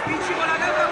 Spicci con la gamba